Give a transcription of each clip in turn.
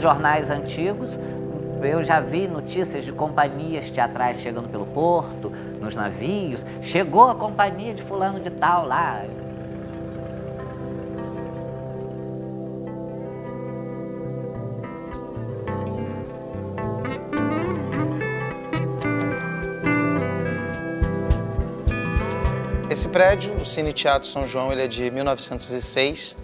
jornais antigos, eu já vi notícias de companhias teatrais chegando pelo porto, nos navios. Chegou a companhia de fulano de tal lá. Esse prédio, o Cine Teatro São João, ele é de 1906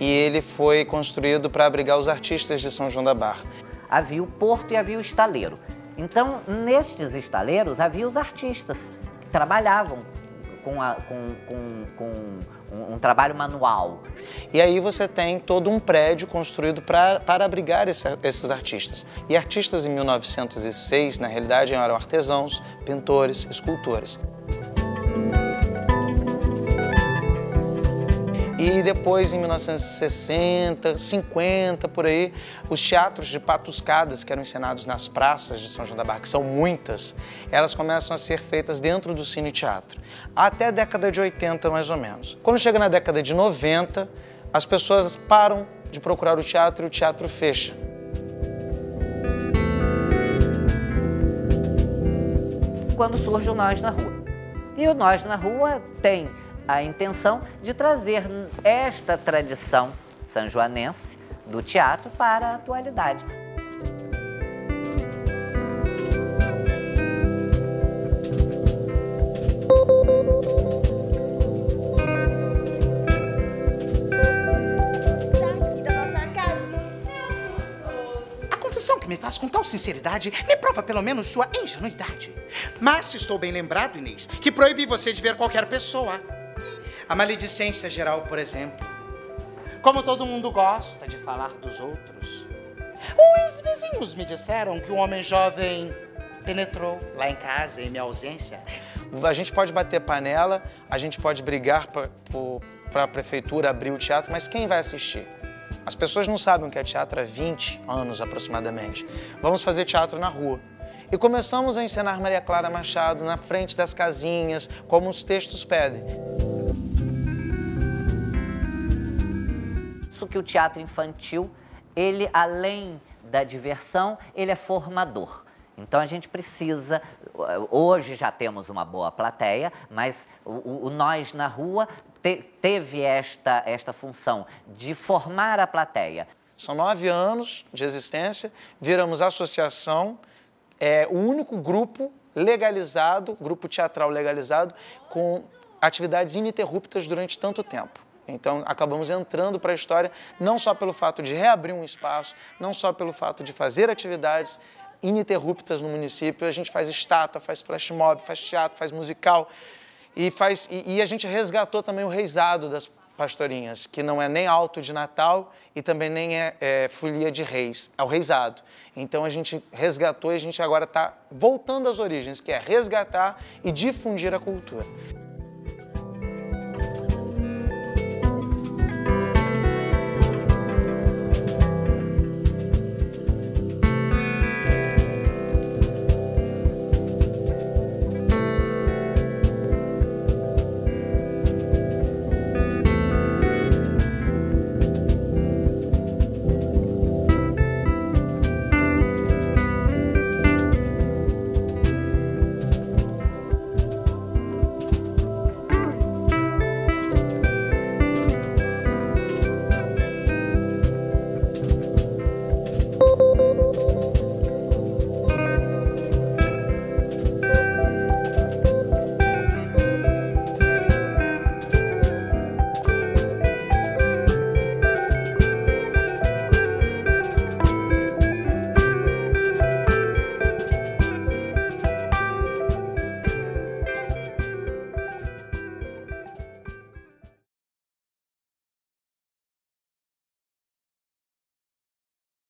e ele foi construído para abrigar os artistas de São João da Barra. Havia o porto e havia o estaleiro. Então, nestes estaleiros, havia os artistas que trabalhavam com, a, com, com, com um, um, trabalho manual. E aí você tem todo um prédio construído pra, para abrigar esse, esses artistas. E artistas em 1906, na realidade, eram artesãos, pintores, escultores. E depois, em 1960, 50, por aí, os teatros de patuscadas que eram encenados nas praças de São João da Barra, que são muitas, elas começam a ser feitas dentro do cine teatro, até a década de 80, mais ou menos. Quando chega na década de 90, as pessoas param de procurar o teatro e o teatro fecha. Quando surge o Nós na Rua. E o Nós na Rua tem a intenção de trazer esta tradição sanjoanense do teatro para a atualidade. confissão que me faz com tal sinceridade me prova pelo menos sua ingenuidade. Mas estou bem lembrado, Inês, que proíbe você de ver qualquer pessoa a maledicência geral, por exemplo. Como todo mundo gosta de falar dos outros. Os vizinhos me disseram que um homem jovem penetrou lá em casa em minha ausência. A gente pode bater panela, a gente pode brigar para a prefeitura abrir o teatro, mas quem vai assistir? As pessoas não sabem o que é teatro há 20 anos aproximadamente. Vamos fazer teatro na rua. E começamos a encenar Maria Clara Machado na frente das casinhas, como os textos pedem. Isso que o teatro infantil, ele além da diversão, ele é formador. Então a gente precisa, hoje já temos uma boa plateia, mas o, o Nós na Rua te, teve esta, esta função de formar a plateia. São nove anos de existência, viramos associação, é o único grupo legalizado, grupo teatral legalizado, com atividades ininterruptas durante tanto tempo. Então, acabamos entrando para a história não só pelo fato de reabrir um espaço, não só pelo fato de fazer atividades ininterruptas no município, a gente faz estátua, faz flash mob, faz teatro, faz musical e, faz, e, e a gente resgatou também o reisado das pastorinhas, que não é nem alto de Natal e também nem é, é folia de reis, é o reisado. Então a gente resgatou e a gente agora está voltando às origens, que é resgatar e difundir a cultura.